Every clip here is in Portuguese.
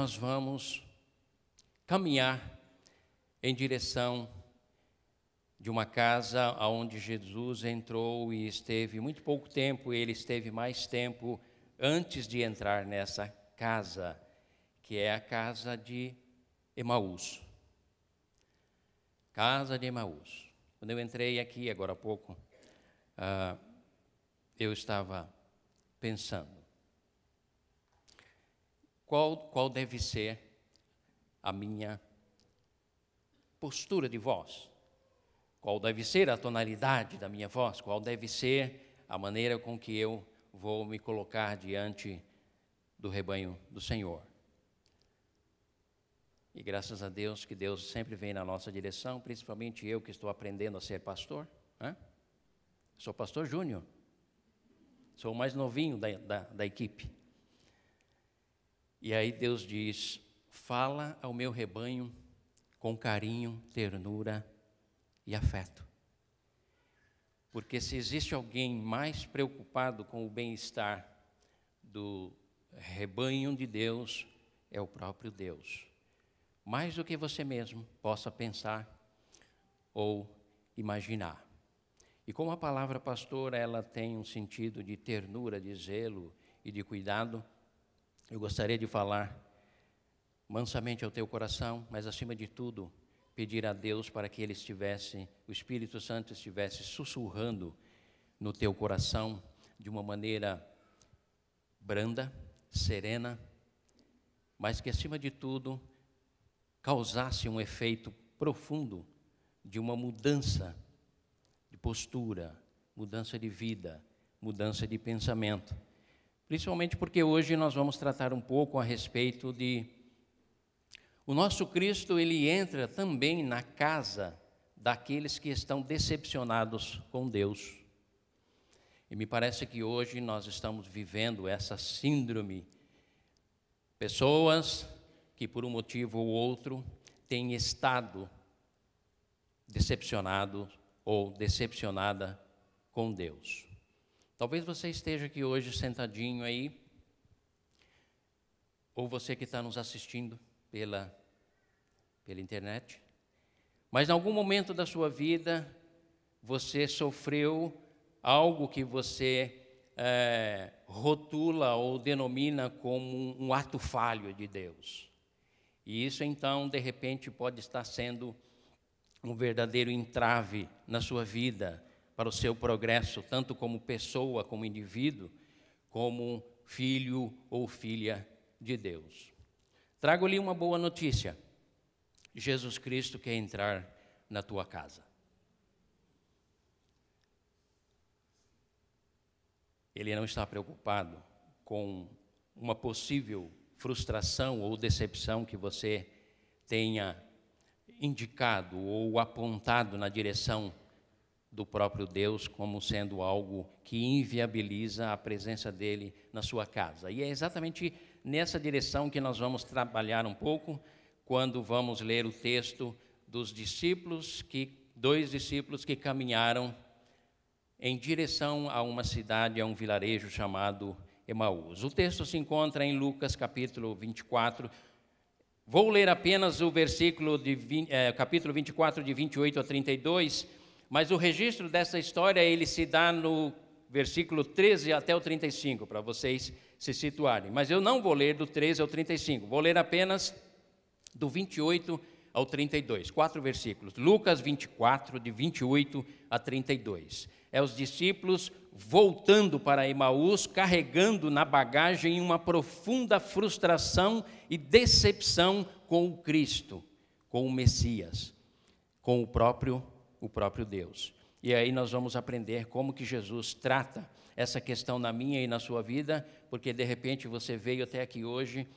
nós vamos caminhar em direção de uma casa onde Jesus entrou e esteve muito pouco tempo, ele esteve mais tempo antes de entrar nessa casa, que é a casa de Emaús. Casa de Emaús. Quando eu entrei aqui agora há pouco, uh, eu estava pensando qual, qual deve ser a minha postura de voz qual deve ser a tonalidade da minha voz, qual deve ser a maneira com que eu vou me colocar diante do rebanho do Senhor. E graças a Deus que Deus sempre vem na nossa direção, principalmente eu que estou aprendendo a ser pastor. Né? Sou pastor júnior, sou o mais novinho da, da, da equipe. E aí Deus diz: fala ao meu rebanho com carinho, ternura e afeto. Porque se existe alguém mais preocupado com o bem-estar do rebanho de Deus, é o próprio Deus. Mais do que você mesmo possa pensar ou imaginar. E como a palavra pastor, ela tem um sentido de ternura, de zelo e de cuidado, eu gostaria de falar mansamente ao teu coração, mas acima de tudo, pedir a Deus para que ele estivesse, o Espírito Santo estivesse sussurrando no teu coração de uma maneira branda, serena, mas que acima de tudo causasse um efeito profundo de uma mudança de postura, mudança de vida, mudança de pensamento. Principalmente porque hoje nós vamos tratar um pouco a respeito de o nosso Cristo, ele entra também na casa daqueles que estão decepcionados com Deus. E me parece que hoje nós estamos vivendo essa síndrome. Pessoas que, por um motivo ou outro, têm estado decepcionado ou decepcionada com Deus. Talvez você esteja aqui hoje sentadinho aí, ou você que está nos assistindo pela pela internet. Mas em algum momento da sua vida, você sofreu algo que você é, rotula ou denomina como um ato falho de Deus. E isso então, de repente, pode estar sendo um verdadeiro entrave na sua vida, para o seu progresso, tanto como pessoa, como indivíduo, como filho ou filha de Deus. Trago-lhe uma boa notícia. Jesus Cristo quer entrar na tua casa. Ele não está preocupado com uma possível frustração ou decepção que você tenha indicado ou apontado na direção do próprio Deus como sendo algo que inviabiliza a presença dele na sua casa. E é exatamente nessa direção que nós vamos trabalhar um pouco quando vamos ler o texto dos discípulos que dois discípulos que caminharam em direção a uma cidade, a um vilarejo chamado Emaús. O texto se encontra em Lucas capítulo 24. Vou ler apenas o versículo de é, capítulo 24 de 28 a 32, mas o registro dessa história ele se dá no versículo 13 até o 35 para vocês se situarem. Mas eu não vou ler do 13 ao 35. Vou ler apenas do 28 ao 32, quatro versículos. Lucas 24, de 28 a 32. É os discípulos voltando para Emaús, carregando na bagagem uma profunda frustração e decepção com o Cristo, com o Messias, com o próprio, o próprio Deus. E aí nós vamos aprender como que Jesus trata essa questão na minha e na sua vida, porque de repente você veio até aqui hoje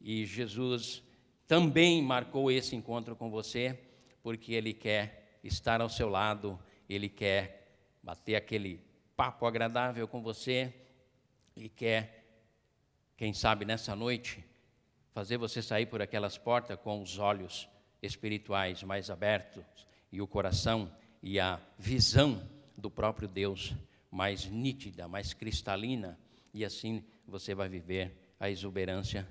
e Jesus também marcou esse encontro com você, porque Ele quer estar ao seu lado, Ele quer bater aquele papo agradável com você, Ele quer, quem sabe nessa noite, fazer você sair por aquelas portas com os olhos espirituais mais abertos e o coração e a visão do próprio Deus mais nítida, mais cristalina, e assim você vai viver a exuberância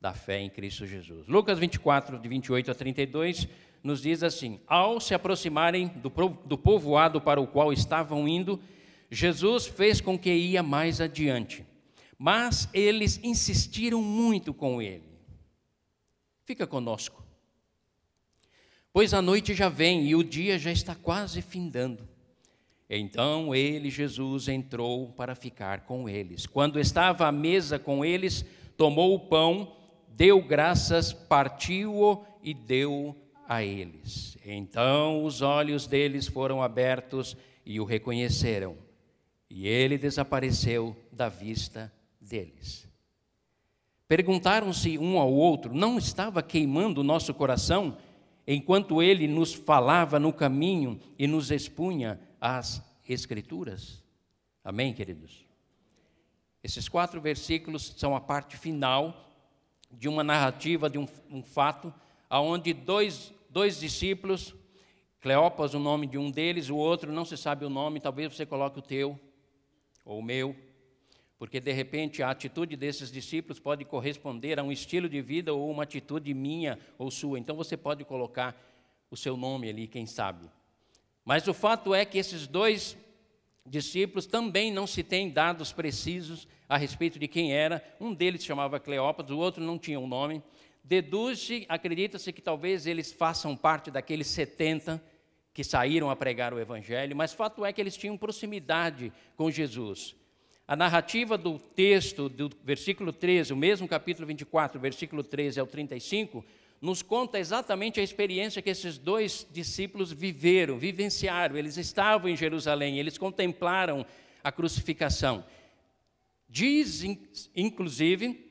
da fé em Cristo Jesus. Lucas 24, de 28 a 32, nos diz assim: Ao se aproximarem do, do povoado para o qual estavam indo, Jesus fez com que ia mais adiante. Mas eles insistiram muito com ele. Fica conosco. Pois a noite já vem e o dia já está quase findando. Então ele, Jesus, entrou para ficar com eles. Quando estava à mesa com eles, tomou o pão, deu graças, partiu-o e deu a eles. Então os olhos deles foram abertos e o reconheceram, e ele desapareceu da vista deles. Perguntaram-se um ao outro: não estava queimando o nosso coração enquanto ele nos falava no caminho e nos expunha as Escrituras? Amém, queridos? Esses quatro versículos são a parte final de uma narrativa, de um, um fato, onde dois, dois discípulos, Cleopas, o nome de um deles, o outro não se sabe o nome, talvez você coloque o teu ou o meu, porque de repente a atitude desses discípulos pode corresponder a um estilo de vida ou uma atitude minha ou sua. Então você pode colocar o seu nome ali, quem sabe. Mas o fato é que esses dois discípulos também não se têm dados precisos a respeito de quem era. Um deles se chamava Cleópatra, o outro não tinha um nome. Deduz-se, acredita-se que talvez eles façam parte daqueles 70 que saíram a pregar o Evangelho, mas fato é que eles tinham proximidade com Jesus. A narrativa do texto, do versículo 13, o mesmo capítulo 24, versículo 13 ao 35, nos conta exatamente a experiência que esses dois discípulos viveram, vivenciaram. Eles estavam em Jerusalém, eles contemplaram a crucificação. Diz, inclusive,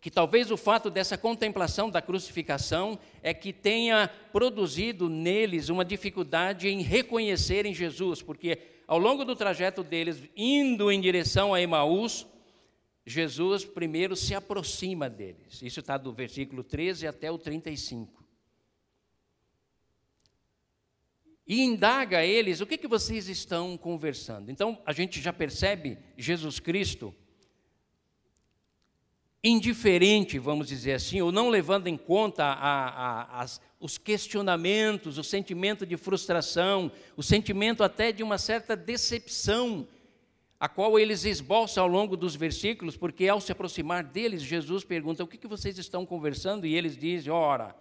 que talvez o fato dessa contemplação da crucificação é que tenha produzido neles uma dificuldade em reconhecerem Jesus, porque ao longo do trajeto deles, indo em direção a Emaús, Jesus primeiro se aproxima deles. Isso está do versículo 13 até o 35. E indaga a eles o que, que vocês estão conversando. Então a gente já percebe Jesus Cristo indiferente, vamos dizer assim, ou não levando em conta a, a, as, os questionamentos, o sentimento de frustração, o sentimento até de uma certa decepção, a qual eles esboçam ao longo dos versículos, porque ao se aproximar deles, Jesus pergunta: O que, que vocês estão conversando? E eles dizem: Ora,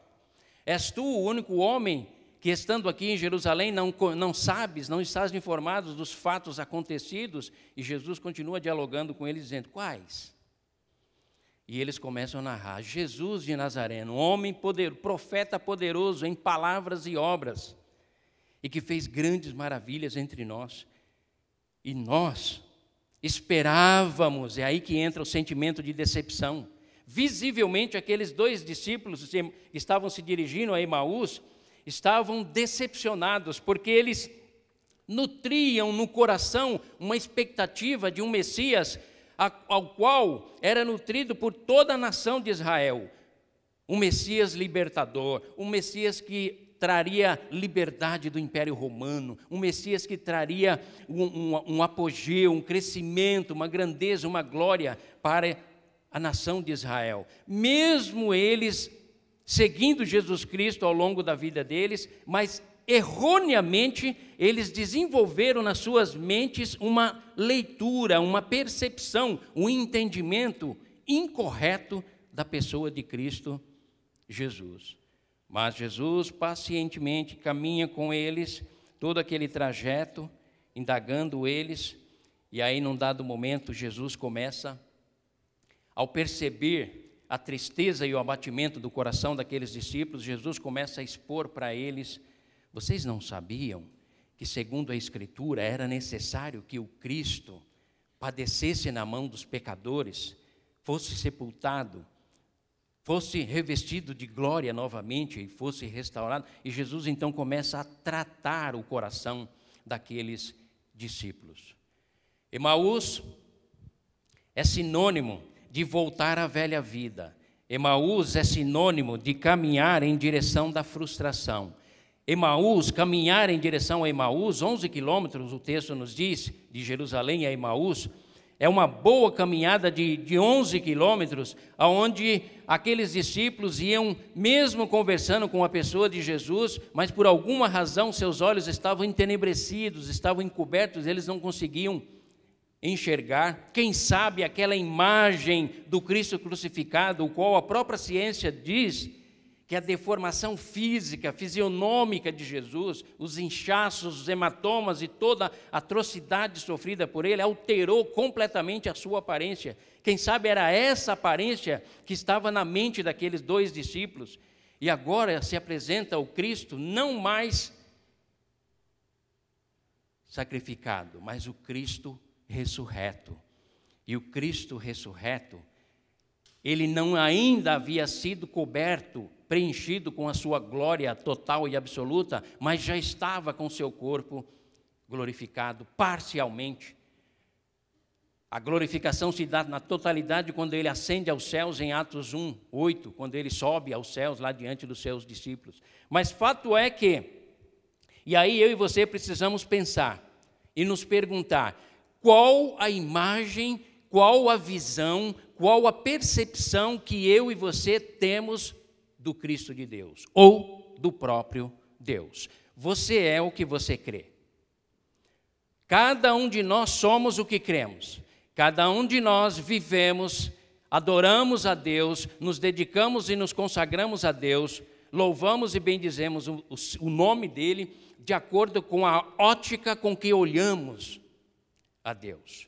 és tu o único homem que, estando aqui em Jerusalém, não, não sabes, não estás informado dos fatos acontecidos? E Jesus continua dialogando com eles, dizendo: Quais? E eles começam a narrar: Jesus de Nazaré, um homem poder, profeta poderoso em palavras e obras, e que fez grandes maravilhas entre nós. E nós esperávamos, é aí que entra o sentimento de decepção. Visivelmente, aqueles dois discípulos que estavam se dirigindo a Emaús estavam decepcionados, porque eles nutriam no coração uma expectativa de um Messias ao qual era nutrido por toda a nação de Israel. Um Messias libertador, um Messias que traria liberdade do Império Romano, um Messias que traria um, um, um, apogeu, um crescimento, uma grandeza, uma glória para a nação de Israel. Mesmo eles seguindo Jesus Cristo ao longo da vida deles, mas erroneamente, eles desenvolveram nas suas mentes uma leitura, uma percepção, um entendimento incorreto da pessoa de Cristo Jesus. Mas Jesus pacientemente caminha com eles todo aquele trajeto, indagando eles, e aí, num dado momento, Jesus começa, ao perceber a tristeza e o abatimento do coração daqueles discípulos, Jesus começa a expor para eles vocês não sabiam que, segundo a Escritura, era necessário que o Cristo padecesse na mão dos pecadores, fosse sepultado, fosse revestido de glória novamente e fosse restaurado? E Jesus então começa a tratar o coração daqueles discípulos. Emaús é sinônimo de voltar à velha vida. Emaús é sinônimo de caminhar em direção da frustração. Emaús, caminhar em direção a Emaús, 11 quilômetros, o texto nos diz, de Jerusalém a Emaús, é uma boa caminhada de, de 11 quilômetros, onde aqueles discípulos iam mesmo conversando com a pessoa de Jesus, mas por alguma razão seus olhos estavam entenebrecidos, estavam encobertos, eles não conseguiam enxergar. Quem sabe aquela imagem do Cristo crucificado, o qual a própria ciência diz que a deformação física, fisionômica de Jesus, os inchaços, os hematomas e toda a atrocidade sofrida por ele, alterou completamente a sua aparência. Quem sabe era essa aparência que estava na mente daqueles dois discípulos. E agora se apresenta o Cristo não mais sacrificado, mas o Cristo ressurreto. E o Cristo ressurreto, ele não ainda havia sido coberto preenchido com a sua glória total e absoluta, mas já estava com seu corpo glorificado parcialmente. A glorificação se dá na totalidade quando ele ascende aos céus em Atos 1, 8, quando ele sobe aos céus lá diante dos seus discípulos. Mas fato é que, e aí eu e você precisamos pensar e nos perguntar: qual a imagem, qual a visão, qual a percepção que eu e você temos do Cristo de Deus ou do próprio Deus. Você é o que você crê. Cada um de nós somos o que cremos. Cada um de nós vivemos, adoramos a Deus, nos dedicamos e nos consagramos a Deus, louvamos e bendizemos o, o, nome dEle de acordo com a ótica com que olhamos a Deus.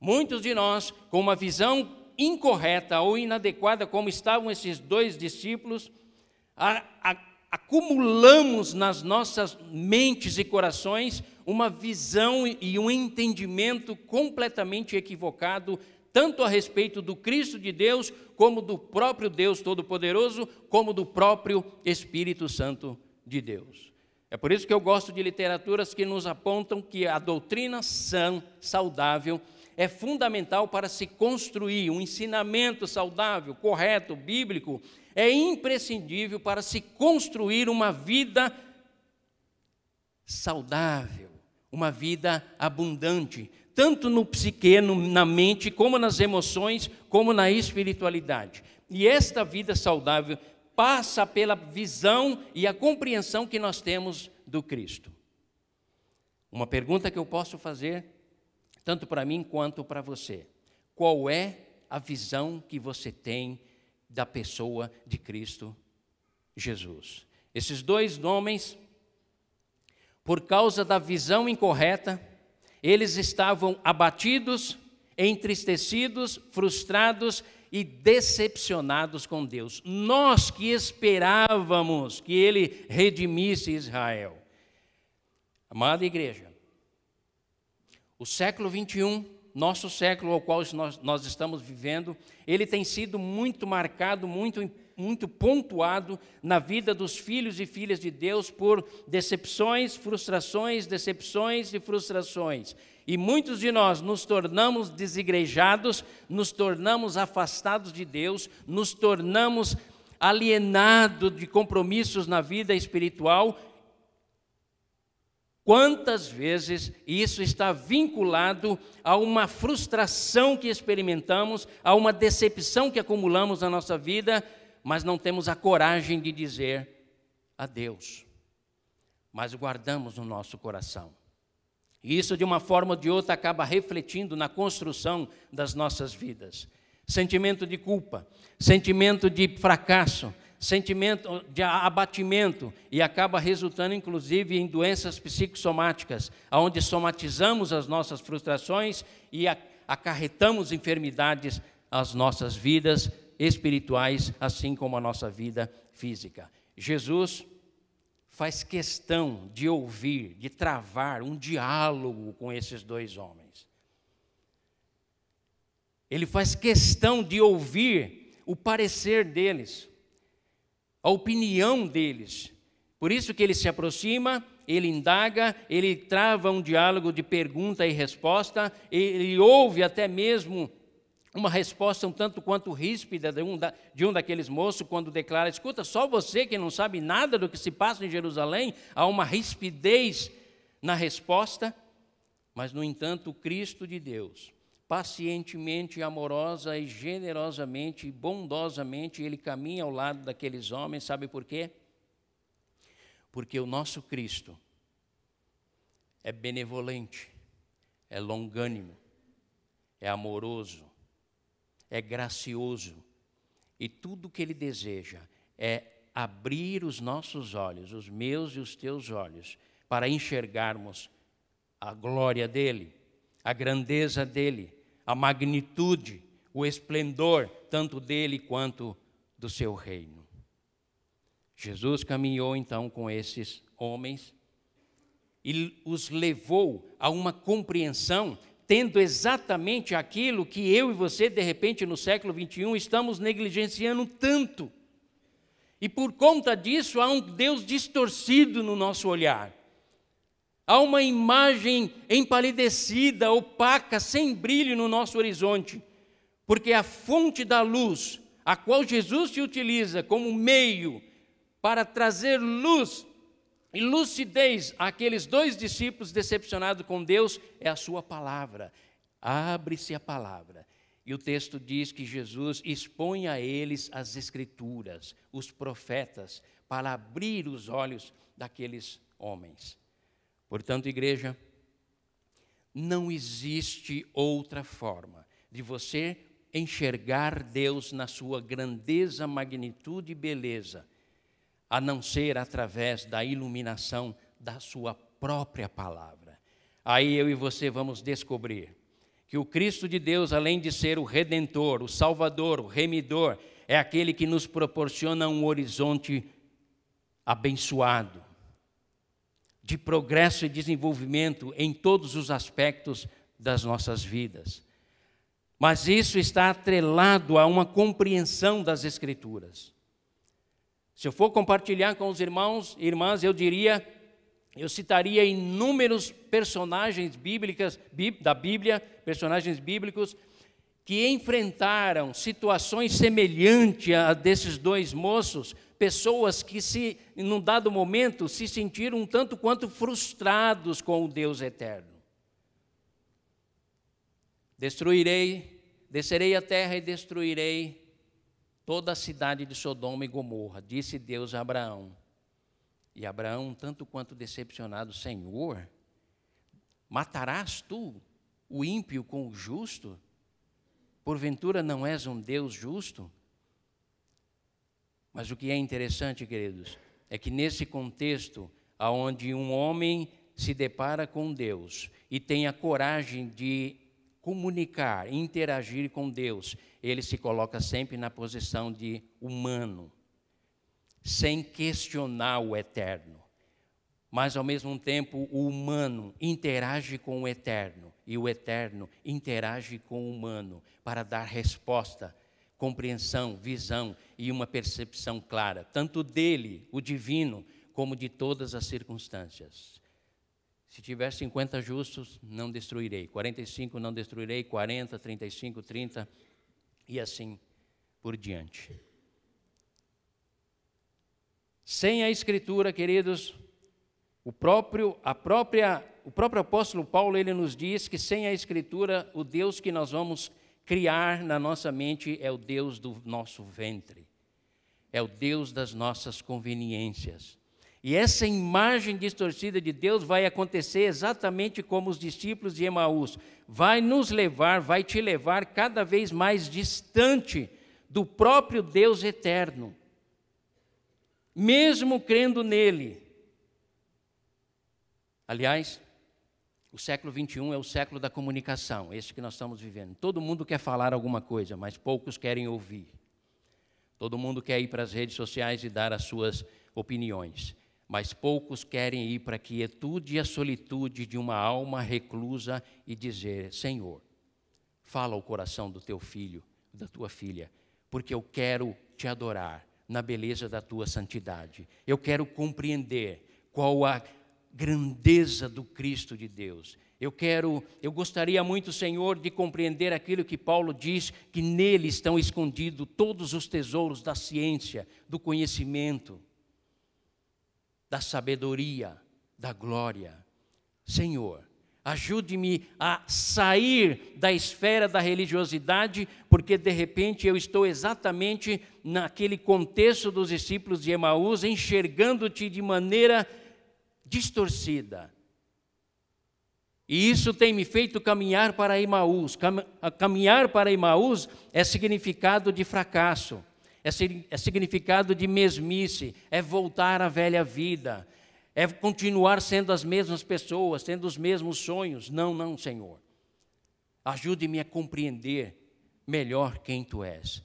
Muitos de nós, com uma visão incorreta ou inadequada, como estavam esses dois discípulos, a, a, acumulamos nas nossas mentes e corações uma visão e um entendimento completamente equivocado, tanto a respeito do Cristo de Deus, como do próprio Deus Todo-Poderoso, como do próprio Espírito Santo de Deus. É por isso que eu gosto de literaturas que nos apontam que a doutrina sã, saudável, é fundamental para se construir um ensinamento saudável, correto, bíblico, é imprescindível para se construir uma vida saudável, uma vida abundante, tanto no psique, na mente, como nas emoções, como na espiritualidade. E esta vida saudável passa pela visão e a compreensão que nós temos do Cristo. Uma pergunta que eu posso fazer tanto para mim quanto para você. Qual é a visão que você tem da pessoa de Cristo Jesus? Esses dois homens, por causa da visão incorreta, eles estavam abatidos, entristecidos, frustrados e decepcionados com Deus. Nós que esperávamos que ele redimisse Israel. Amada igreja, o século 21, nosso século ao qual nós, nós estamos vivendo, ele tem sido muito marcado, muito, muito pontuado na vida dos filhos e filhas de Deus por decepções, frustrações, decepções e frustrações. E muitos de nós nos tornamos desigrejados, nos tornamos afastados de Deus, nos tornamos alienados de compromissos na vida espiritual Quantas vezes isso está vinculado a uma frustração que experimentamos, a uma decepção que acumulamos na nossa vida, mas não temos a coragem de dizer a Deus, mas guardamos no nosso coração. E isso, de uma forma ou de outra, acaba refletindo na construção das nossas vidas. Sentimento de culpa, sentimento de fracasso, sentimento de abatimento e acaba resultando inclusive em doenças psicossomáticas, onde somatizamos as nossas frustrações e acarretamos enfermidades às nossas vidas espirituais, assim como a nossa vida física. Jesus faz questão de ouvir, de travar um diálogo com esses dois homens. Ele faz questão de ouvir o parecer deles a opinião deles. Por isso que ele se aproxima, ele indaga, ele trava um diálogo de pergunta e resposta, ele ouve até mesmo uma resposta um tanto quanto ríspida de um, da, de um daqueles moços, quando declara: Escuta, só você que não sabe nada do que se passa em Jerusalém, há uma rispidez na resposta, mas, no entanto, o Cristo de Deus pacientemente, amorosa e generosamente bondosamente, ele caminha ao lado daqueles homens, sabe por quê? Porque o nosso Cristo é benevolente, é longânimo, é amoroso, é gracioso, e tudo que ele deseja é abrir os nossos olhos, os meus e os teus olhos, para enxergarmos a glória dele, a grandeza dele, a magnitude, o esplendor, tanto dele quanto do seu reino. Jesus caminhou então com esses homens e os levou a uma compreensão, tendo exatamente aquilo que eu e você, de repente, no século 21, estamos negligenciando tanto. E por conta disso, há um Deus distorcido no nosso olhar. Há uma imagem empalidecida, opaca, sem brilho no nosso horizonte, porque a fonte da luz, a qual Jesus se utiliza como meio para trazer luz e lucidez àqueles dois discípulos decepcionados com Deus, é a sua palavra. Abre-se a palavra. E o texto diz que Jesus expõe a eles as Escrituras, os profetas, para abrir os olhos daqueles homens. Portanto, igreja, não existe outra forma de você enxergar Deus na sua grandeza, magnitude e beleza, a não ser através da iluminação da sua própria palavra. Aí eu e você vamos descobrir que o Cristo de Deus, além de ser o redentor, o salvador, o remidor, é aquele que nos proporciona um horizonte abençoado, de progresso e desenvolvimento em todos os aspectos das nossas vidas. Mas isso está atrelado a uma compreensão das Escrituras. Se eu for compartilhar com os irmãos e irmãs, eu diria, eu citaria inúmeros personagens bíblicas da Bíblia, personagens bíblicos que enfrentaram situações semelhantes a desses dois moços, pessoas que se, num dado momento, se sentiram um tanto quanto frustrados com o Deus eterno. Destruirei, descerei a terra e destruirei toda a cidade de Sodoma e Gomorra, disse Deus a Abraão. E Abraão, um tanto quanto decepcionado, Senhor, matarás tu o ímpio com o justo? Porventura não és um Deus justo? Mas o que é interessante, queridos, é que nesse contexto, aonde um homem se depara com Deus e tem a coragem de comunicar, interagir com Deus, ele se coloca sempre na posição de humano, sem questionar o eterno. Mas, ao mesmo tempo, o humano interage com o eterno e o eterno interage com o humano para dar resposta compreensão, visão e uma percepção clara, tanto dele, o divino, como de todas as circunstâncias. Se tiver 50 justos, não destruirei. 45 não destruirei, 40, 35, 30 e assim por diante. Sem a escritura, queridos, o próprio a própria o próprio apóstolo Paulo ele nos diz que sem a escritura, o Deus que nós vamos criar na nossa mente é o Deus do nosso ventre, é o Deus das nossas conveniências. E essa imagem distorcida de Deus vai acontecer exatamente como os discípulos de Emaús. Vai nos levar, vai te levar cada vez mais distante do próprio Deus eterno. Mesmo crendo nele. Aliás, o século 21 é o século da comunicação, esse que nós estamos vivendo. Todo mundo quer falar alguma coisa, mas poucos querem ouvir. Todo mundo quer ir para as redes sociais e dar as suas opiniões, mas poucos querem ir para a quietude e a solitude de uma alma reclusa e dizer: Senhor, fala ao coração do teu filho, da tua filha, porque eu quero te adorar na beleza da tua santidade. Eu quero compreender qual a grandeza do Cristo de Deus. Eu quero, eu gostaria muito, Senhor, de compreender aquilo que Paulo diz, que nele estão escondidos todos os tesouros da ciência, do conhecimento, da sabedoria, da glória. Senhor, Ajude-me a sair da esfera da religiosidade, porque de repente eu estou exatamente naquele contexto dos discípulos de Emaús, enxergando-te de maneira distorcida. E isso tem me feito caminhar para Emaús. Caminhar para Emaús é significado de fracasso, é, é significado de mesmice, é voltar à velha vida, é continuar sendo as mesmas pessoas, tendo os mesmos sonhos. Não, não, Senhor. Ajude-me a compreender melhor quem tu és.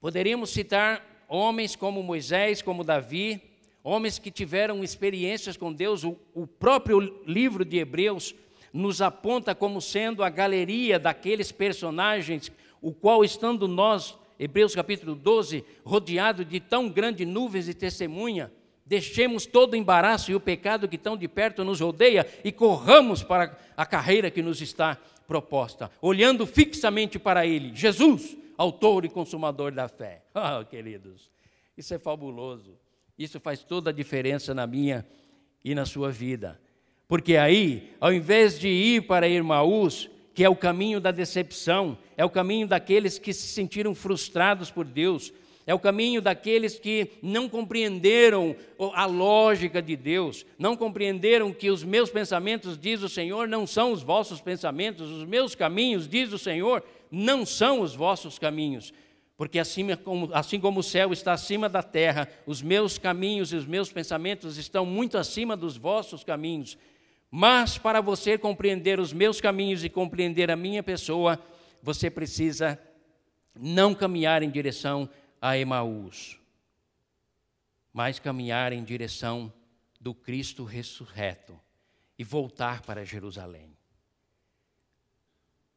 Poderíamos citar homens como Moisés, como Davi, homens que tiveram experiências com Deus. O, o próprio livro de Hebreus nos aponta como sendo a galeria daqueles personagens, o qual, estando nós, Hebreus capítulo 12, rodeado de tão grande nuvens de testemunha, Deixemos todo o embaraço e o pecado que tão de perto nos rodeia e corramos para a carreira que nos está proposta, olhando fixamente para Ele, Jesus, autor e consumador da fé. Ah, oh, queridos, isso é fabuloso. Isso faz toda a diferença na minha e na sua vida. Porque aí, ao invés de ir para Irmaús, que é o caminho da decepção, é o caminho daqueles que se sentiram frustrados por Deus, é o caminho daqueles que não compreenderam a lógica de Deus, não compreenderam que os meus pensamentos, diz o Senhor, não são os vossos pensamentos, os meus caminhos, diz o Senhor, não são os vossos caminhos. Porque assim como, assim como o céu está acima da terra, os meus caminhos e os meus pensamentos estão muito acima dos vossos caminhos. Mas para você compreender os meus caminhos e compreender a minha pessoa, você precisa não caminhar em direção a Emaús, mas caminhar em direção do Cristo ressurreto e voltar para Jerusalém.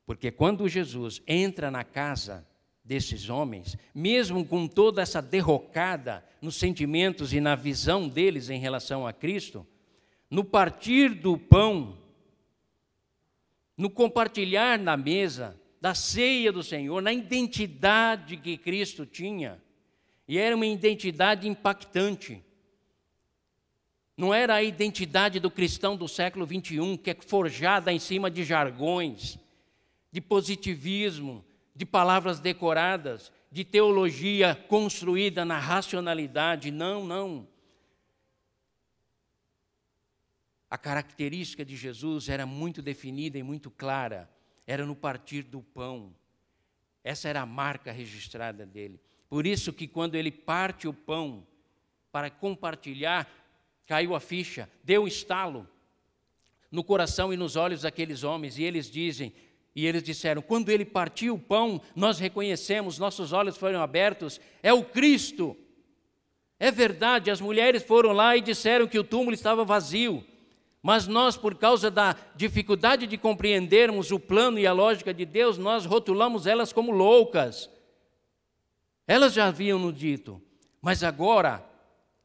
Porque quando Jesus entra na casa desses homens, mesmo com toda essa derrocada nos sentimentos e na visão deles em relação a Cristo, no partir do pão, no compartilhar na mesa, da ceia do Senhor, na identidade que Cristo tinha. E era uma identidade impactante. Não era a identidade do cristão do século 21, que é forjada em cima de jargões, de positivismo, de palavras decoradas, de teologia construída na racionalidade. Não, não. A característica de Jesus era muito definida e muito clara era no partir do pão. Essa era a marca registrada dele. Por isso que quando ele parte o pão para compartilhar, caiu a ficha, deu um estalo no coração e nos olhos daqueles homens, e eles dizem, e eles disseram: quando ele partiu o pão, nós reconhecemos, nossos olhos foram abertos, é o Cristo. É verdade, as mulheres foram lá e disseram que o túmulo estava vazio. Mas nós, por causa da dificuldade de compreendermos o plano e a lógica de Deus, nós rotulamos elas como loucas. Elas já haviam nos dito, mas agora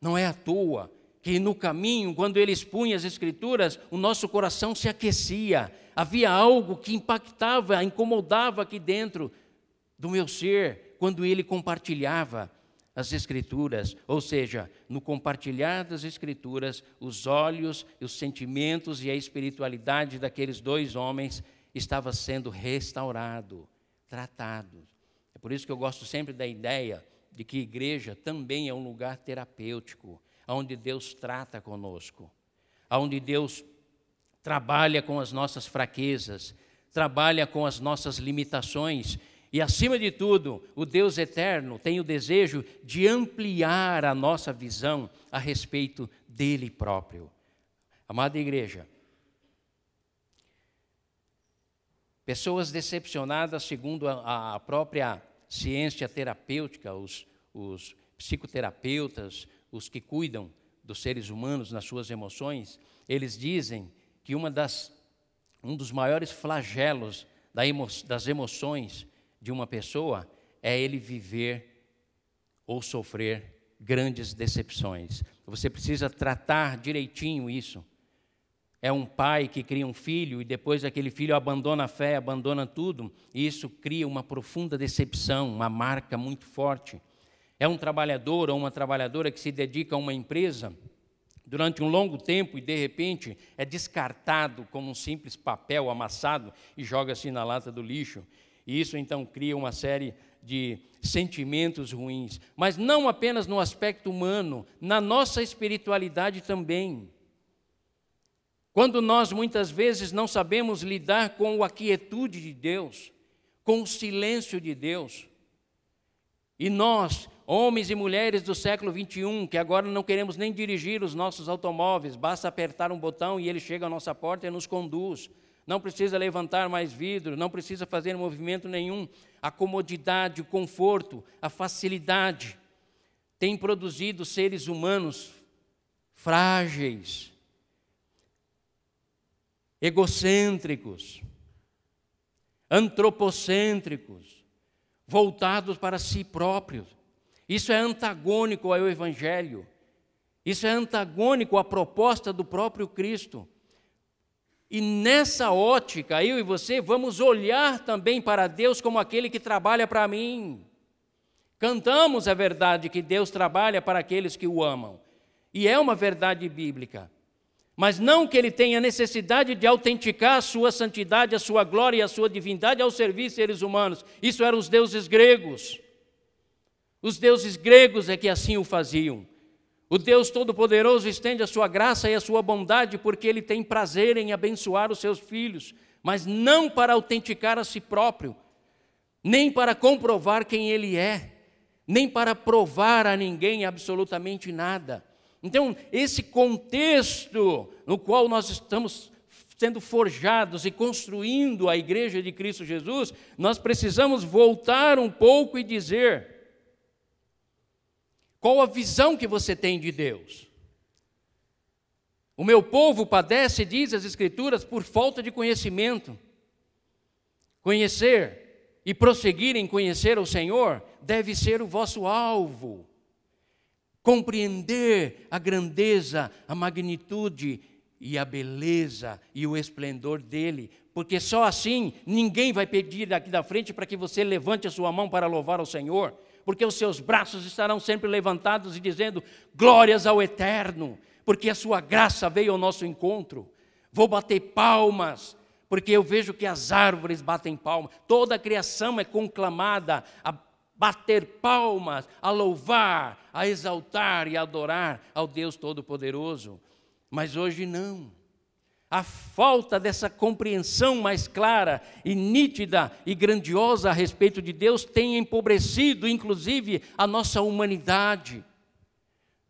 não é à toa que no caminho, quando ele expunha as Escrituras, o nosso coração se aquecia. Havia algo que impactava, incomodava aqui dentro do meu ser, quando ele compartilhava as Escrituras, ou seja, no compartilhar das Escrituras, os olhos, os sentimentos e a espiritualidade daqueles dois homens estava sendo restaurado, tratado. É por isso que eu gosto sempre da ideia de que igreja também é um lugar terapêutico, onde Deus trata conosco, onde Deus trabalha com as nossas fraquezas, trabalha com as nossas limitações e acima de tudo, o Deus eterno tem o desejo de ampliar a nossa visão a respeito dele próprio. Amada igreja, pessoas decepcionadas, segundo a, a própria ciência terapêutica, os, os psicoterapeutas, os que cuidam dos seres humanos nas suas emoções, eles dizem que uma das, um dos maiores flagelos das emoções de uma pessoa é ele viver ou sofrer grandes decepções. Você precisa tratar direitinho isso. É um pai que cria um filho e depois aquele filho abandona a fé, abandona tudo, e isso cria uma profunda decepção, uma marca muito forte. É um trabalhador ou uma trabalhadora que se dedica a uma empresa, durante um longo tempo e de repente é descartado como um simples papel amassado e joga-se na lata do lixo. E isso então cria uma série de sentimentos ruins, mas não apenas no aspecto humano, na nossa espiritualidade também. Quando nós muitas vezes não sabemos lidar com a quietude de Deus, com o silêncio de Deus, e nós, homens e mulheres do século 21, que agora não queremos nem dirigir os nossos automóveis, basta apertar um botão e ele chega à nossa porta e nos conduz. Não precisa levantar mais vidro, não precisa fazer movimento nenhum. A comodidade, o conforto, a facilidade tem produzido seres humanos frágeis, egocêntricos, antropocêntricos, voltados para si próprios. Isso é antagônico ao Evangelho. Isso é antagônico à proposta do próprio Cristo. E nessa ótica, eu e você vamos olhar também para Deus como aquele que trabalha para mim. Cantamos a verdade que Deus trabalha para aqueles que o amam. E é uma verdade bíblica mas não que ele tenha necessidade de autenticar a sua santidade, a sua glória e a sua divindade ao servir seres humanos. Isso eram os deuses gregos. Os deuses gregos é que assim o faziam. O Deus Todo-Poderoso estende a sua graça e a sua bondade porque ele tem prazer em abençoar os seus filhos, mas não para autenticar a si próprio, nem para comprovar quem ele é, nem para provar a ninguém absolutamente nada. Então, esse contexto no qual nós estamos sendo forjados e construindo a igreja de Cristo Jesus, nós precisamos voltar um pouco e dizer: qual a visão que você tem de Deus? O meu povo padece, diz as Escrituras, por falta de conhecimento. Conhecer e prosseguir em conhecer o Senhor deve ser o vosso alvo compreender a grandeza, a magnitude e a beleza e o esplendor dele, porque só assim ninguém vai pedir daqui da frente para que você levante a sua mão para louvar o Senhor, porque os seus braços estarão sempre levantados e dizendo glórias ao Eterno, porque a sua graça veio ao nosso encontro. Vou bater palmas, porque eu vejo que as árvores batem palmas, toda a criação é conclamada a bater palmas, a louvar, a exaltar e a adorar ao Deus Todo-Poderoso. Mas hoje não. A falta dessa compreensão mais clara e nítida e grandiosa a respeito de Deus tem empobrecido, inclusive, a nossa humanidade.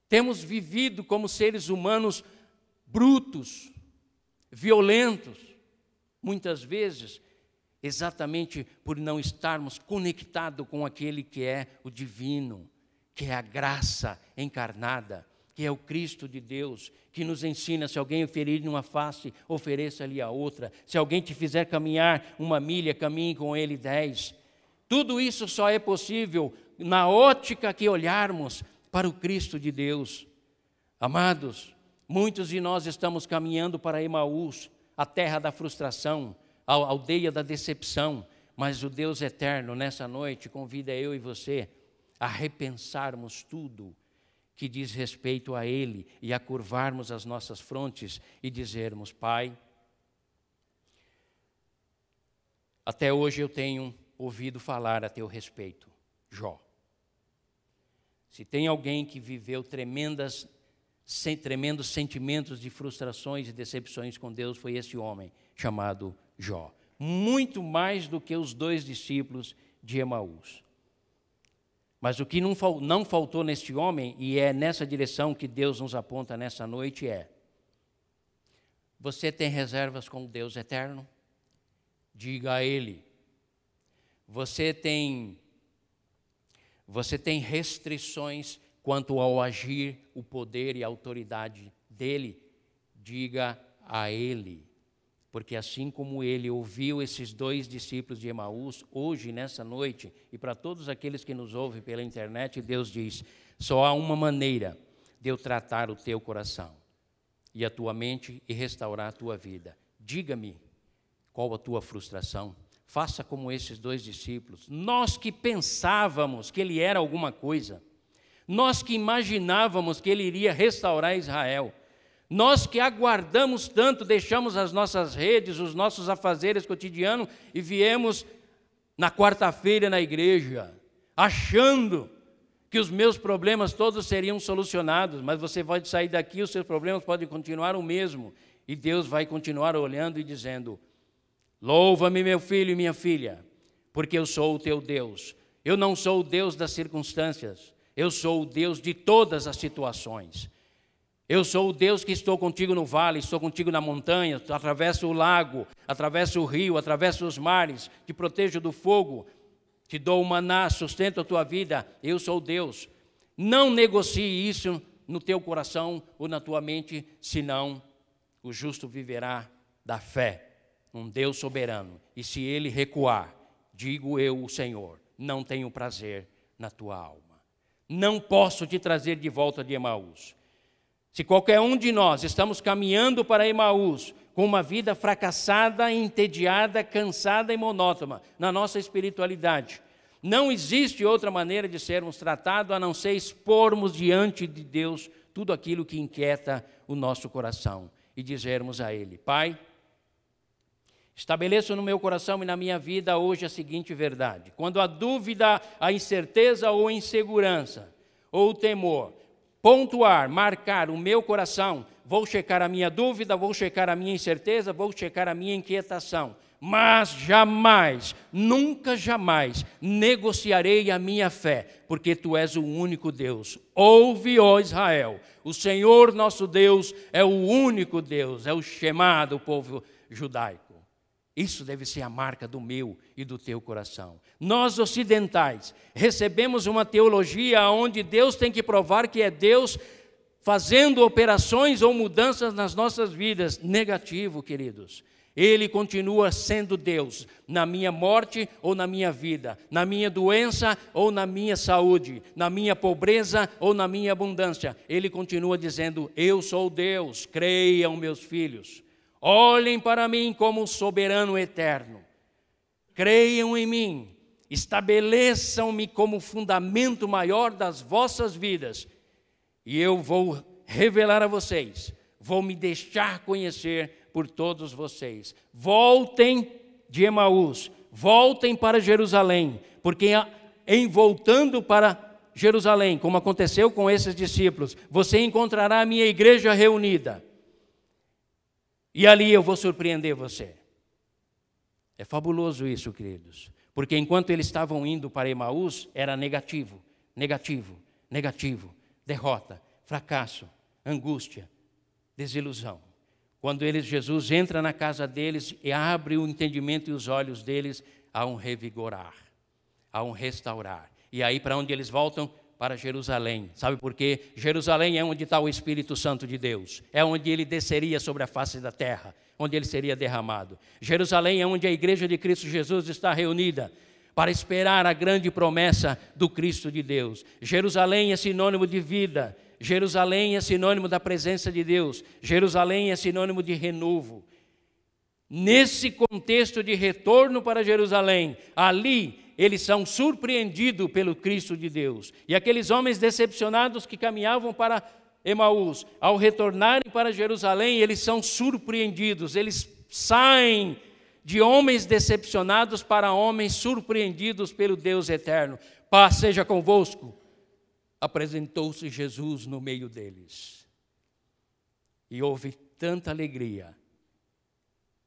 Temos vivido como seres humanos brutos, violentos, muitas vezes exatamente por não estarmos conectados com aquele que é o divino, que é a graça encarnada, que é o Cristo de Deus, que nos ensina: se alguém ferir numa face, ofereça-lhe a outra. Se alguém te fizer caminhar uma milha, caminhe com ele dez. Tudo isso só é possível na ótica que olharmos para o Cristo de Deus. Amados, muitos de nós estamos caminhando para Emaús, a terra da frustração, a aldeia da decepção, mas o Deus eterno, nessa noite, convida eu e você a repensarmos tudo que diz respeito a Ele e a curvarmos as nossas frontes e dizermos: Pai, até hoje eu tenho ouvido falar a teu respeito, Jó. Se tem alguém que viveu tremendas, sem, tremendos sentimentos de frustrações e decepções com Deus, foi esse homem chamado Jó, muito mais do que os dois discípulos de Emaús. Mas o que não, não faltou neste homem, e é nessa direção que Deus nos aponta nessa noite, é: você tem reservas com o Deus eterno? Diga a Ele. Você tem, você tem restrições quanto ao agir, o poder e a autoridade dele? Diga a Ele. Porque assim como ele ouviu esses dois discípulos de Emaús, hoje, nessa noite, e para todos aqueles que nos ouvem pela internet, Deus diz: só há uma maneira de eu tratar o teu coração e a tua mente e restaurar a tua vida. Diga-me qual a tua frustração. Faça como esses dois discípulos. Nós que pensávamos que ele era alguma coisa, nós que imaginávamos que ele iria restaurar Israel, Nós que aguardamos tanto, deixamos as nossas redes, os nossos afazeres cotidianos e viemos na quarta-feira na igreja, achando que os meus problemas todos seriam solucionados, mas você pode sair daqui, os seus problemas podem continuar o mesmo, e Deus vai continuar olhando e dizendo: Louva-me, meu filho e minha filha, porque eu sou o teu Deus. Eu não sou o Deus das circunstâncias, eu sou o Deus de todas as situações. Eu sou o Deus que estou contigo no vale, estou contigo na montanha, atravesso o lago, atravesso o rio, atravesso os mares, te protejo do fogo, te dou o maná, sustento a tua vida. Eu sou Deus. Não negocie isso no teu coração ou na tua mente, senão o justo viverá da fé. Um Deus soberano. E se ele recuar, digo eu, o Senhor, não tenho prazer na tua alma. Não posso te trazer de volta de Emaús se qualquer um de nós estamos caminhando para Emaús com uma vida fracassada, entediada, cansada e monótona na nossa espiritualidade, não existe outra maneira de sermos tratados a não ser expormos diante de Deus tudo aquilo que inquieta o nosso coração e dizermos a Ele: Pai, estabeleço no meu coração e na minha vida hoje a seguinte verdade: quando a dúvida, a incerteza ou a insegurança ou o temor pontuar, marcar o meu coração, vou checar a minha dúvida, vou checar a minha incerteza, vou checar a minha inquietação. Mas jamais, nunca jamais negociarei a minha fé, porque tu és o único Deus. Ouve, ó Israel, o Senhor nosso Deus é o único Deus, é o chamado povo judaico. Isso deve ser a marca do meu e do teu coração. Nós ocidentais recebemos uma teologia onde Deus tem que provar que é Deus fazendo operações ou mudanças nas nossas vidas. Negativo, queridos. Ele continua sendo Deus na minha morte ou na minha vida, na minha doença ou na minha saúde, na minha pobreza ou na minha abundância. Ele continua dizendo: Eu sou Deus, creiam, meus filhos. Olhem para mim como soberano eterno. Creiam em mim. Estabeleçam-me como fundamento maior das vossas vidas. E eu vou revelar a vocês. Vou me deixar conhecer por todos vocês. Voltem de Emaús. Voltem para Jerusalém. Porque em voltando para Jerusalém, como aconteceu com esses discípulos, você encontrará a minha igreja reunida e ali eu vou surpreender você. É fabuloso isso, queridos. Porque enquanto eles estavam indo para Emaús, era negativo, negativo, negativo, derrota, fracasso, angústia, desilusão. Quando eles, Jesus entra na casa deles e abre o entendimento e os olhos deles, há um revigorar, há um restaurar. E aí, para onde eles voltam? Para Jerusalém. Sabe por quê? Jerusalém é onde está o Espírito Santo de Deus. É onde ele desceria sobre a face da terra, onde ele seria derramado. Jerusalém é onde a igreja de Cristo Jesus está reunida para esperar a grande promessa do Cristo de Deus. Jerusalém é sinônimo de vida. Jerusalém é sinônimo da presença de Deus. Jerusalém é sinônimo de renovo. Nesse contexto de retorno para Jerusalém, ali eles são surpreendidos pelo Cristo de Deus. E aqueles homens decepcionados que caminhavam para Emaús, ao retornarem para Jerusalém, eles são surpreendidos, eles saem de homens decepcionados para homens surpreendidos pelo Deus eterno. Paz seja convosco. Apresentou-se Jesus no meio deles. E houve tanta alegria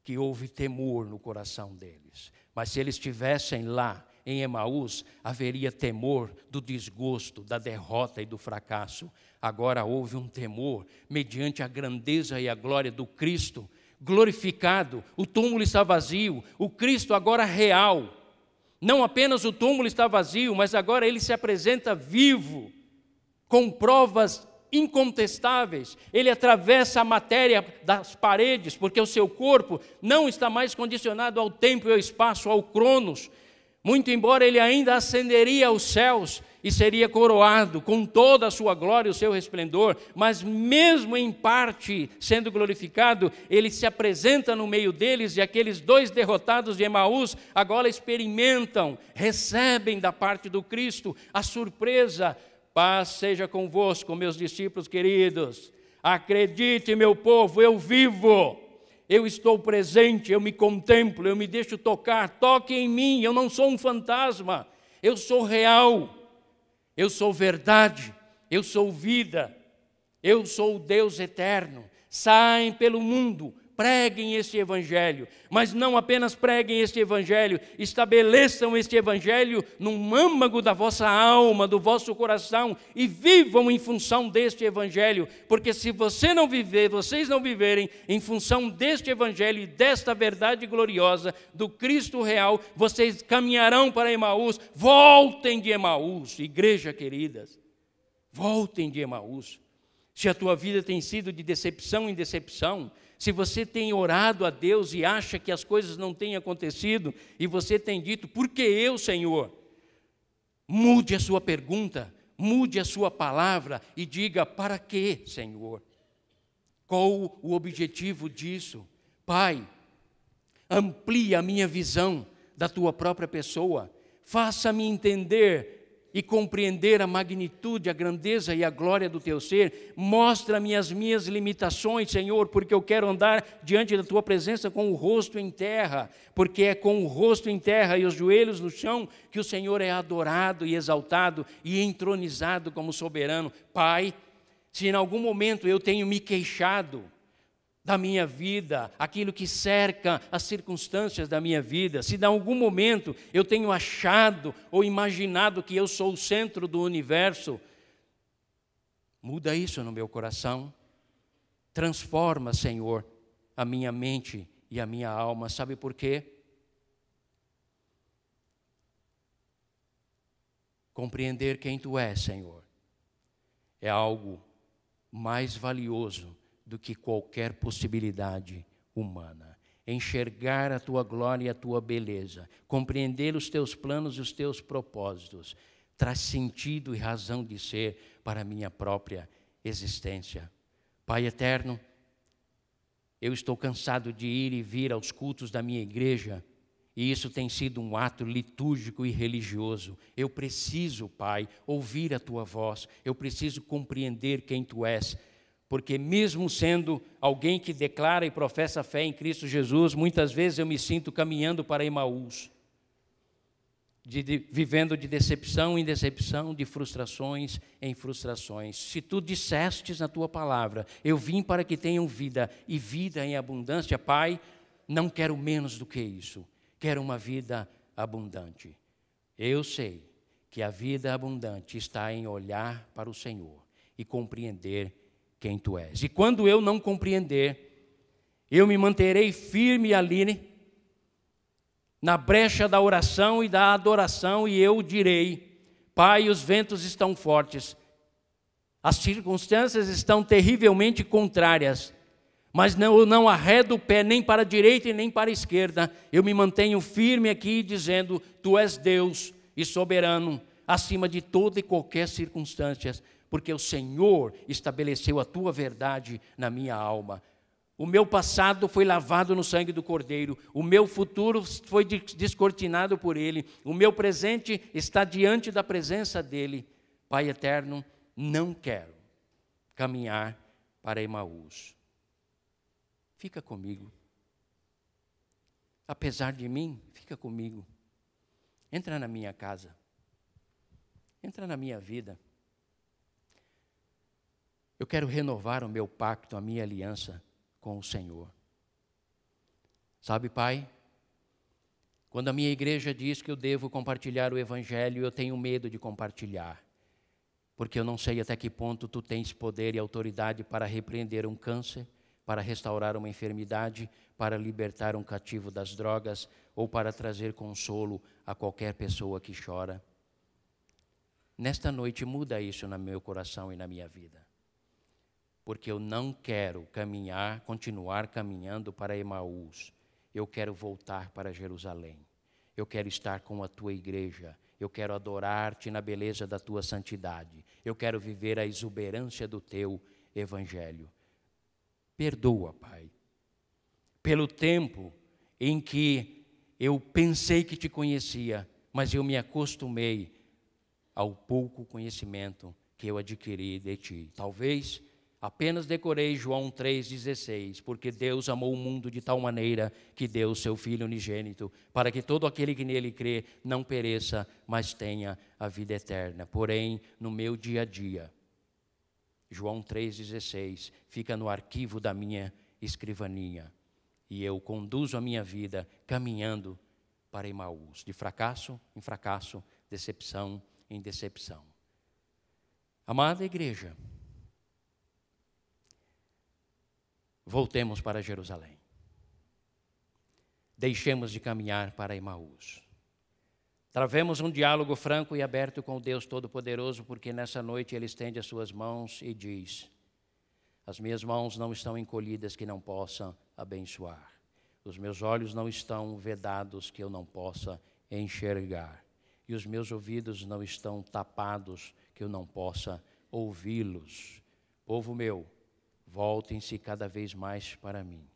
que houve temor no coração deles. Mas se eles estivessem lá em Emaús haveria temor do desgosto, da derrota e do fracasso. Agora houve um temor mediante a grandeza e a glória do Cristo glorificado. O túmulo está vazio, o Cristo agora real. Não apenas o túmulo está vazio, mas agora ele se apresenta vivo, com provas incontestáveis. Ele atravessa a matéria das paredes, porque o seu corpo não está mais condicionado ao tempo e ao espaço, ao cronos, muito embora ele ainda ascenderia aos céus e seria coroado com toda a sua glória e o seu resplendor, mas mesmo em parte sendo glorificado, ele se apresenta no meio deles e aqueles dois derrotados de Emaús agora experimentam, recebem da parte do Cristo a surpresa: paz seja convosco, meus discípulos queridos. Acredite, meu povo, eu vivo. Eu estou presente, eu me contemplo, eu me deixo tocar. Toque em mim, eu não sou um fantasma. Eu sou real. Eu sou verdade. Eu sou vida. Eu sou o Deus eterno. Saem pelo mundo preguem este evangelho, mas não apenas preguem este evangelho, estabeleçam este evangelho no âmago da vossa alma, do vosso coração e vivam em função deste evangelho, porque se você não viver, vocês não viverem em função deste evangelho e desta verdade gloriosa do Cristo real, vocês caminharão para Emaús. Voltem de Emaús, igreja queridas. Voltem de Emaús. Se a tua vida tem sido de decepção em decepção, se você tem orado a Deus e acha que as coisas não têm acontecido, e você tem dito, por que eu, Senhor? Mude a sua pergunta, mude a sua palavra e diga, para quê, Senhor? Qual o objetivo disso? Pai, amplie a minha visão da tua própria pessoa, faça-me entender e compreender a magnitude, a grandeza e a glória do teu ser. Mostra-me as minhas limitações, Senhor, porque eu quero andar diante da tua presença com o rosto em terra, porque é com o rosto em terra e os joelhos no chão que o Senhor é adorado e exaltado e entronizado como soberano. Pai, se em algum momento eu tenho me queixado, da minha vida, aquilo que cerca as circunstâncias da minha vida, se em algum momento eu tenho achado ou imaginado que eu sou o centro do universo, muda isso no meu coração, transforma, Senhor, a minha mente e a minha alma, sabe por quê? Compreender quem Tu és, Senhor, é algo mais valioso do que qualquer possibilidade humana. Enxergar a tua glória e a tua beleza, compreender os teus planos e os teus propósitos, traz sentido e razão de ser para a minha própria existência. Pai eterno, eu estou cansado de ir e vir aos cultos da minha igreja, e isso tem sido um ato litúrgico e religioso. Eu preciso, Pai, ouvir a tua voz, eu preciso compreender quem tu és porque mesmo sendo alguém que declara e professa fé em Cristo Jesus, muitas vezes eu me sinto caminhando para Emaús, de, de, vivendo de decepção em decepção, de frustrações em frustrações. Se tu dissestes na tua palavra, eu vim para que tenham vida e vida em abundância, Pai, não quero menos do que isso, quero uma vida abundante. Eu sei que a vida abundante está em olhar para o Senhor e compreender quem tu és. E quando eu não compreender, eu me manterei firme ali na brecha da oração e da adoração, e eu direi: Pai, os ventos estão fortes, as circunstâncias estão terrivelmente contrárias, mas não, eu não arredo o pé nem para a direita e nem para a esquerda, eu me mantenho firme aqui, dizendo: Tu és Deus e soberano, acima de toda e qualquer circunstância porque o Senhor estabeleceu a tua verdade na minha alma. O meu passado foi lavado no sangue do Cordeiro, o meu futuro foi descortinado por Ele, o meu presente está diante da presença dEle. Pai eterno, não quero caminhar para Emaús. Fica comigo. Apesar de mim, fica comigo. Entra na minha casa. Entra na minha vida. Eu quero renovar o meu pacto, a minha aliança com o Senhor. Sabe, Pai? Quando a minha igreja diz que eu devo compartilhar o Evangelho, eu tenho medo de compartilhar, porque eu não sei até que ponto tu tens poder e autoridade para repreender um câncer, para restaurar uma enfermidade, para libertar um cativo das drogas ou para trazer consolo a qualquer pessoa que chora. Nesta noite, muda isso no meu coração e na minha vida porque eu não quero caminhar, continuar caminhando para Emaús. Eu quero voltar para Jerusalém. Eu quero estar com a tua igreja. Eu quero adorar-te na beleza da tua santidade. Eu quero viver a exuberância do teu evangelho. Perdoa, Pai, pelo tempo em que eu pensei que te conhecia, mas eu me acostumei ao pouco conhecimento que eu adquiri de ti. Talvez Apenas decorei João 3,16, porque Deus amou o mundo de tal maneira que deu seu Filho unigênito, para que todo aquele que nele crê não pereça, mas tenha a vida eterna. Porém, no meu dia a dia, João 3,16 fica no arquivo da minha escrivaninha, e eu conduzo a minha vida caminhando para Emaús, de fracasso em fracasso, decepção em decepção. Amada igreja, voltemos para Jerusalém. Deixemos de caminhar para Emaús. Travemos um diálogo franco e aberto com o Deus Todo-Poderoso, porque nessa noite Ele estende as suas mãos e diz: As minhas mãos não estão encolhidas que não possam abençoar. Os meus olhos não estão vedados que eu não possa enxergar. E os meus ouvidos não estão tapados que eu não possa ouvi-los. Povo meu, Voltem-se cada vez mais para mim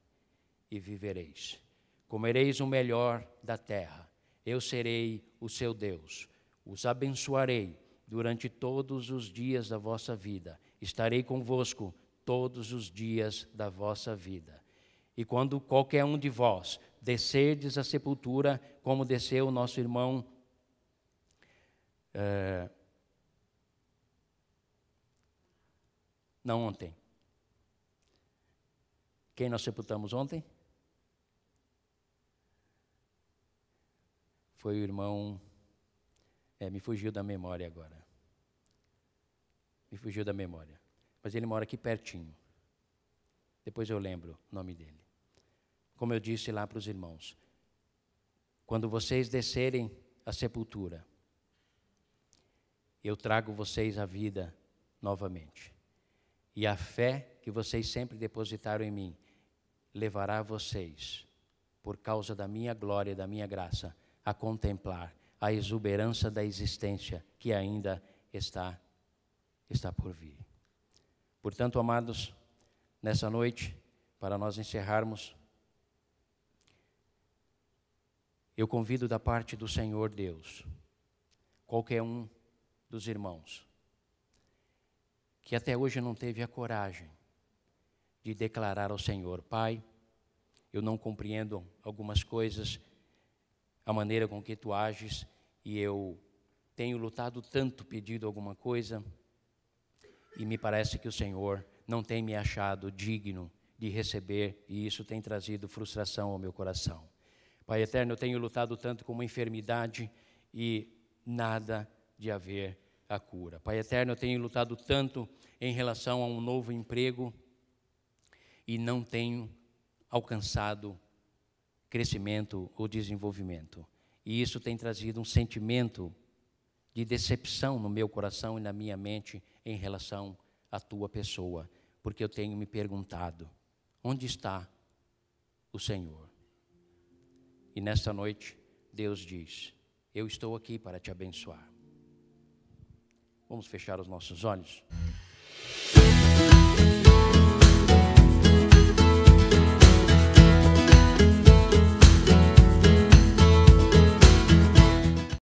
e vivereis. Comereis o melhor da terra. Eu serei o seu Deus. Os abençoarei durante todos os dias da vossa vida. Estarei convosco todos os dias da vossa vida. E quando qualquer um de vós descerdes a sepultura, como desceu o nosso irmão. É, não ontem quem nós sepultamos ontem? Foi o irmão. É, me fugiu da memória agora. Me fugiu da memória. Mas ele mora aqui pertinho. Depois eu lembro o nome dele. Como eu disse lá para os irmãos, quando vocês descerem a sepultura, eu trago vocês à vida novamente. E a fé que vocês sempre depositaram em mim, levará vocês, por causa da minha glória e da minha graça, a contemplar a exuberância da existência que ainda está está por vir. Portanto, amados, nessa noite, para nós encerrarmos, eu convido da parte do Senhor Deus, qualquer um dos irmãos, que até hoje não teve a coragem de declarar ao Senhor: Pai, eu não compreendo algumas coisas, a maneira com que tu ages, e eu tenho lutado tanto pedido alguma coisa, e me parece que o Senhor não tem me achado digno de receber, e isso tem trazido frustração ao meu coração. Pai eterno, eu tenho lutado tanto com uma enfermidade e nada de haver a cura. Pai eterno, eu tenho lutado tanto em relação a um novo emprego e não tenho alcançado crescimento ou desenvolvimento. E isso tem trazido um sentimento de decepção no meu coração e na minha mente em relação à tua pessoa, porque eu tenho me perguntado: onde está o Senhor? E nesta noite, Deus diz: Eu estou aqui para te abençoar. Vamos fechar os nossos olhos?